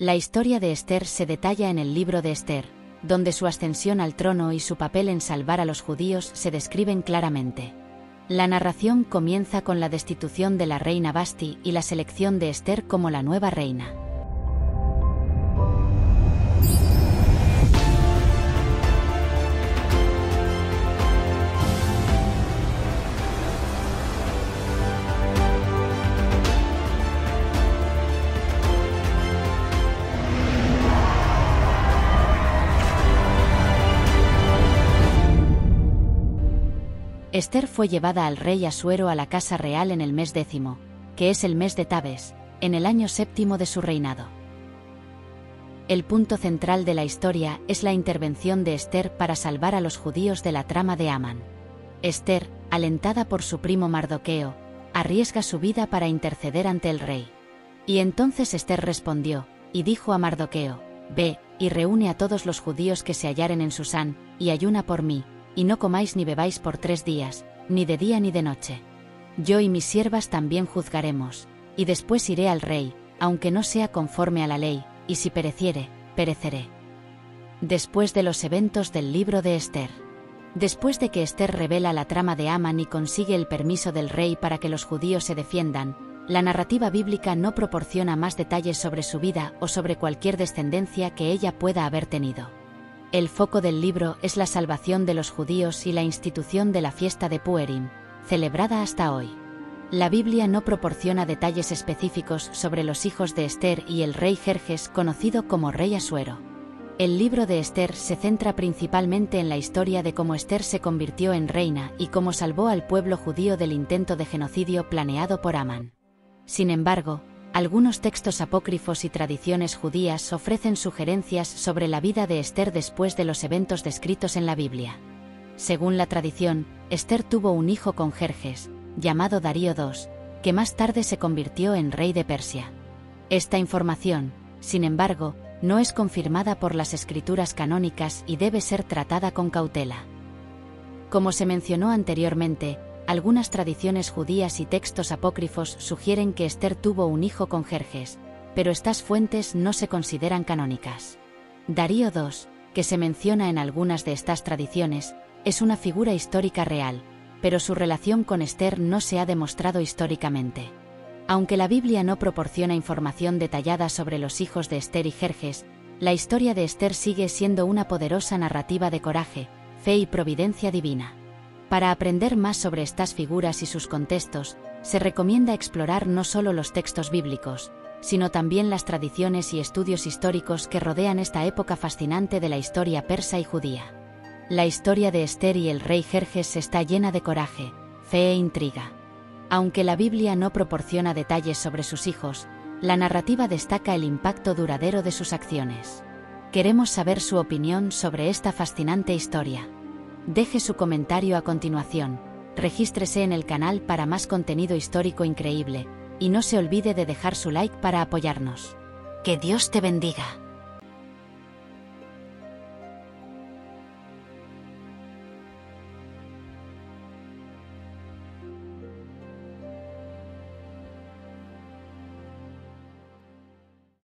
La historia de Esther se detalla en el libro de Esther, donde su ascensión al trono y su papel en salvar a los judíos se describen claramente. La narración comienza con la destitución de la reina Basti y la selección de Esther como la nueva reina. Esther fue llevada al rey Asuero a la casa real en el mes décimo, que es el mes de Tabes, en el año séptimo de su reinado. El punto central de la historia es la intervención de Esther para salvar a los judíos de la trama de Amán. Esther, alentada por su primo Mardoqueo, arriesga su vida para interceder ante el rey. Y entonces Esther respondió, y dijo a Mardoqueo, Ve, y reúne a todos los judíos que se hallaren en Susán, y ayuna por mí, y no comáis ni bebáis por tres días, ni de día ni de noche. Yo y mis siervas también juzgaremos, y después iré al rey, aunque no sea conforme a la ley, y si pereciere, pereceré. Después de los eventos del libro de Esther. Después de que Esther revela la trama de Aman y consigue el permiso del rey para que los judíos se defiendan, la narrativa bíblica no proporciona más detalles sobre su vida o sobre cualquier descendencia que ella pueda haber tenido. El foco del libro es la salvación de los judíos y la institución de la fiesta de Puerim, celebrada hasta hoy. La Biblia no proporciona detalles específicos sobre los hijos de Esther y el rey Jerjes conocido como rey Asuero. El libro de Esther se centra principalmente en la historia de cómo Esther se convirtió en reina y cómo salvó al pueblo judío del intento de genocidio planeado por Amán. Sin embargo, algunos textos apócrifos y tradiciones judías ofrecen sugerencias sobre la vida de Esther después de los eventos descritos en la Biblia. Según la tradición, Esther tuvo un hijo con Jerjes, llamado Darío II, que más tarde se convirtió en rey de Persia. Esta información, sin embargo, no es confirmada por las escrituras canónicas y debe ser tratada con cautela. Como se mencionó anteriormente, algunas tradiciones judías y textos apócrifos sugieren que Esther tuvo un hijo con Jerjes, pero estas fuentes no se consideran canónicas. Darío II, que se menciona en algunas de estas tradiciones, es una figura histórica real, pero su relación con Esther no se ha demostrado históricamente. Aunque la Biblia no proporciona información detallada sobre los hijos de Esther y Jerjes, la historia de Esther sigue siendo una poderosa narrativa de coraje, fe y providencia divina. Para aprender más sobre estas figuras y sus contextos, se recomienda explorar no solo los textos bíblicos, sino también las tradiciones y estudios históricos que rodean esta época fascinante de la historia persa y judía. La historia de Esther y el rey Jerjes está llena de coraje, fe e intriga. Aunque la Biblia no proporciona detalles sobre sus hijos, la narrativa destaca el impacto duradero de sus acciones. Queremos saber su opinión sobre esta fascinante historia. Deje su comentario a continuación, regístrese en el canal para más contenido histórico increíble, y no se olvide de dejar su like para apoyarnos. Que Dios te bendiga.